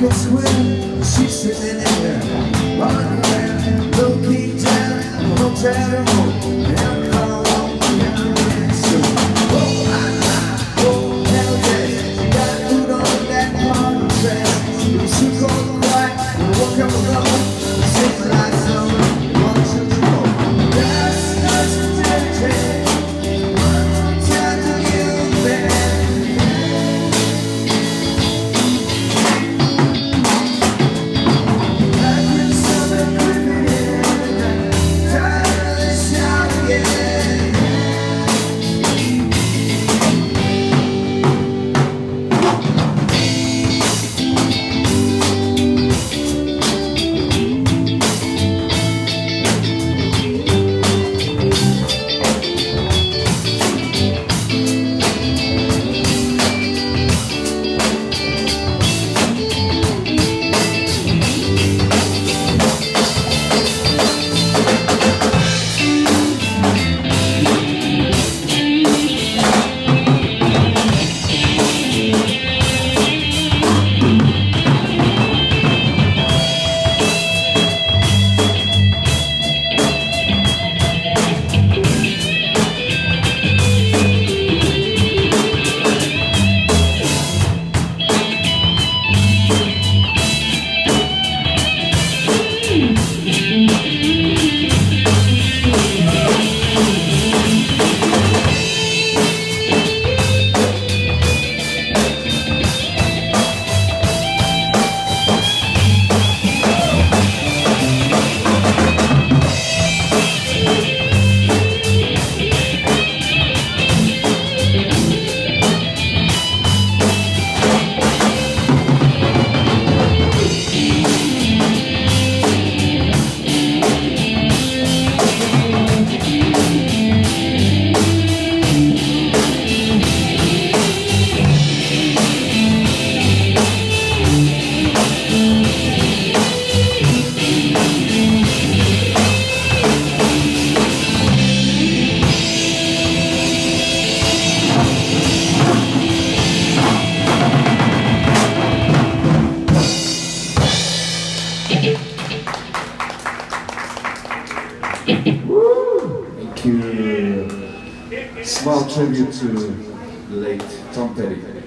She's sitting in there Running around Low-key down in the hotel room And I'm Oh, ah, ah, oh, got on that party dress She called Thank you. Small tribute to the late Tom Petty.